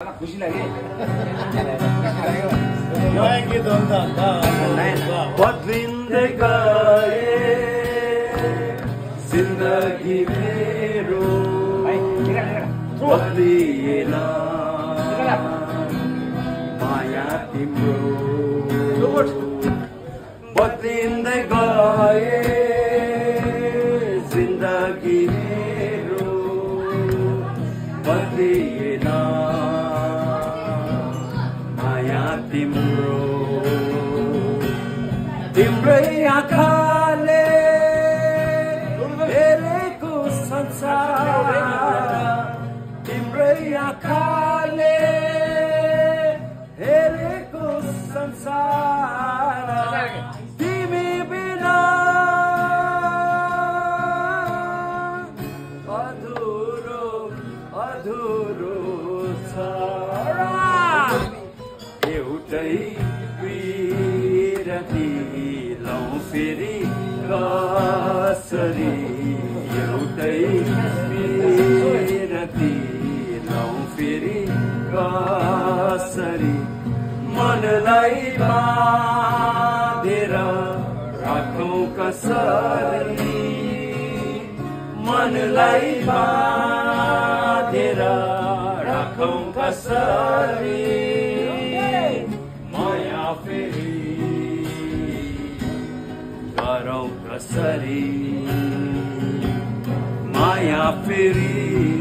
खुशी लगे। तो ज़िंदगी में तो माया तिम्रो। बहुत जिंदगाए ज़िंदगी में रो तिम्रो तिम्रै आँखाले हेरेको संसार तिम्रै आँखाले हेरेको संसार तिमी बिना अधुरो अधुरो छ एउटै विरती लौ फेरि कसरी एउटै मनलाई बाँधेर कसरी। मनलाई राखौँ कसरी। माया परि